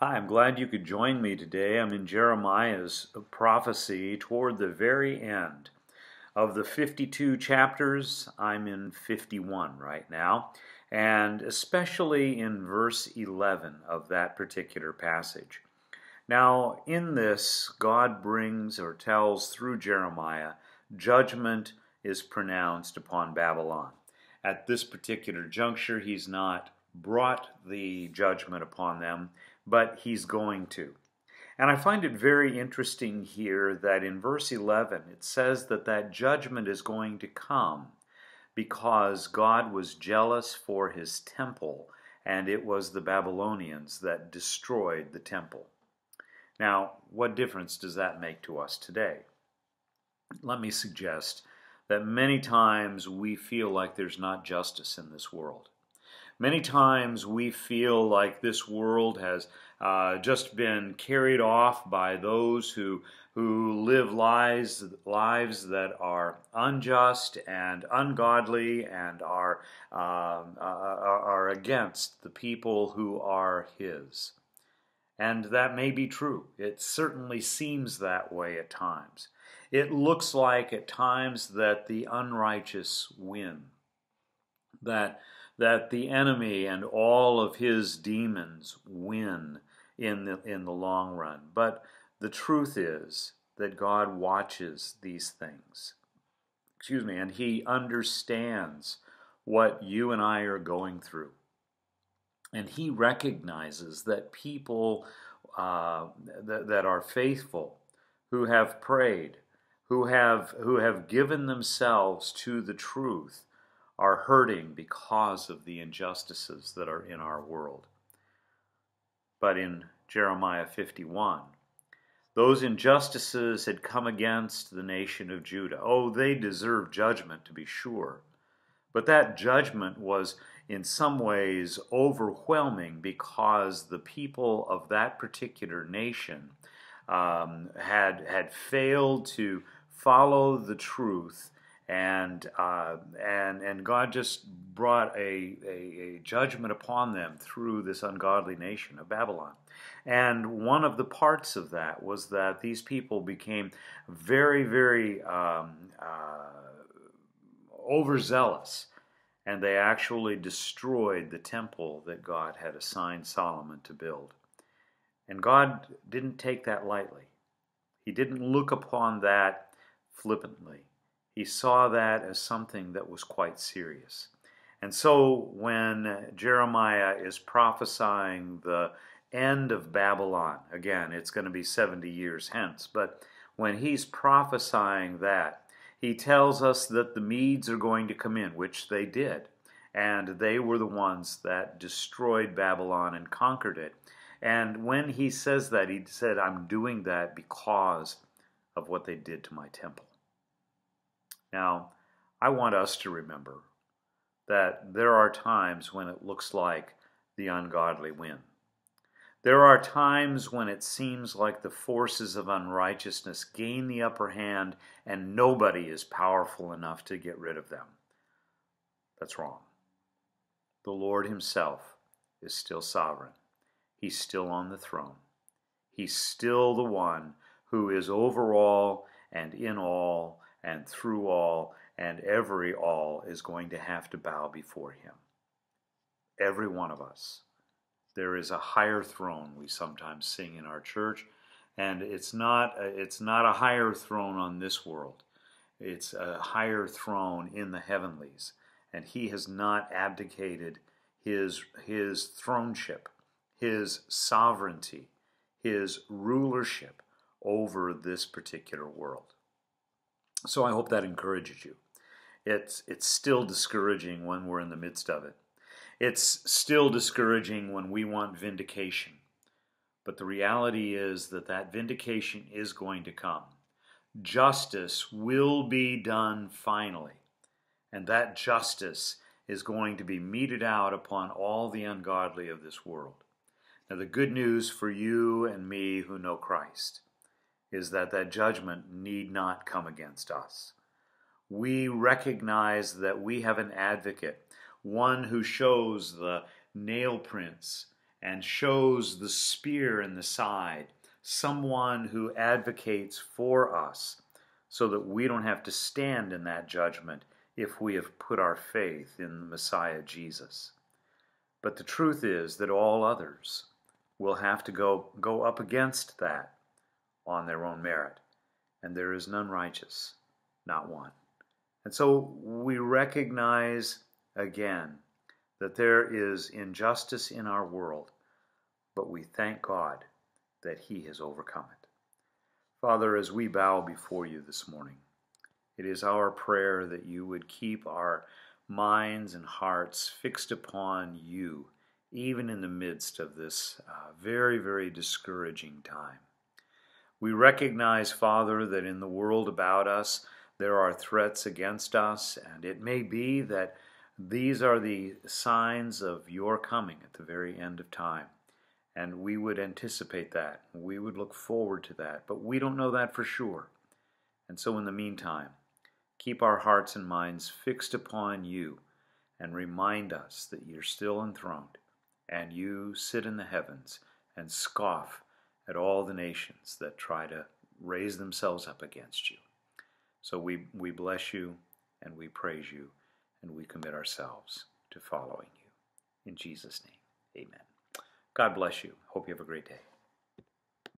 Hi, I'm glad you could join me today. I'm in Jeremiah's prophecy toward the very end. Of the 52 chapters, I'm in 51 right now, and especially in verse 11 of that particular passage. Now, in this, God brings or tells through Jeremiah, judgment is pronounced upon Babylon. At this particular juncture, he's not brought the judgment upon them, but he's going to. And I find it very interesting here that in verse 11 it says that that judgment is going to come because God was jealous for his temple, and it was the Babylonians that destroyed the temple. Now, what difference does that make to us today? Let me suggest that many times we feel like there's not justice in this world. Many times we feel like this world has uh, just been carried off by those who who live lives lives that are unjust and ungodly and are uh, are against the people who are His. And that may be true. It certainly seems that way at times. It looks like at times that the unrighteous win. That that the enemy and all of his demons win in the, in the long run. But the truth is that God watches these things. Excuse me, and he understands what you and I are going through. And he recognizes that people uh, that, that are faithful, who have prayed, who have, who have given themselves to the truth, are hurting because of the injustices that are in our world. But in Jeremiah 51, those injustices had come against the nation of Judah. Oh, they deserve judgment, to be sure. But that judgment was in some ways overwhelming because the people of that particular nation um, had, had failed to follow the truth and uh, and and God just brought a, a, a, judgment upon them through this ungodly nation of Babylon. And one of the parts of that was that these people became very, very um, uh, overzealous, and they actually destroyed the temple that God had assigned Solomon to build. And God didn't take that lightly. He didn't look upon that flippantly he saw that as something that was quite serious. And so when Jeremiah is prophesying the end of Babylon, again, it's going to be 70 years hence, but when he's prophesying that, he tells us that the Medes are going to come in, which they did. And they were the ones that destroyed Babylon and conquered it. And when he says that, he said, I'm doing that because of what they did to my temple. Now, I want us to remember that there are times when it looks like the ungodly win. There are times when it seems like the forces of unrighteousness gain the upper hand and nobody is powerful enough to get rid of them. That's wrong. The Lord Himself is still sovereign, He's still on the throne. He's still the one who is over all and in all and through all and every all is going to have to bow before him. Every one of us. There is a higher throne we sometimes sing in our church, and it's not it's not a higher throne on this world. It's a higher throne in the heavenlies, and he has not abdicated his his throneship, his sovereignty, his rulership over this particular world. So I hope that encourages you. It's, it's still discouraging when we're in the midst of it. It's still discouraging when we want vindication. But the reality is that that vindication is going to come. Justice will be done finally. And that justice is going to be meted out upon all the ungodly of this world. Now, the good news for you and me who know Christ is that that judgment need not come against us. We recognize that we have an advocate, one who shows the nail prints and shows the spear in the side, someone who advocates for us so that we don't have to stand in that judgment if we have put our faith in the Messiah Jesus. But the truth is that all others will have to go, go up against that on their own merit, and there is none righteous, not one. And so we recognize again that there is injustice in our world, but we thank God that He has overcome it. Father, as we bow before you this morning, it is our prayer that you would keep our minds and hearts fixed upon you, even in the midst of this uh, very, very discouraging time. We recognize, Father, that in the world about us there are threats against us, and it may be that these are the signs of your coming at the very end of time. And we would anticipate that. We would look forward to that. But we don't know that for sure. And so, in the meantime, Keep our hearts and minds fixed upon you and remind us that you're still enthroned and you sit in the heavens and scoff at all the nations that try to raise themselves up against you. So we, we bless you and we praise you and we commit ourselves to following you. In Jesus' name, amen. God bless you. Hope you have a great day.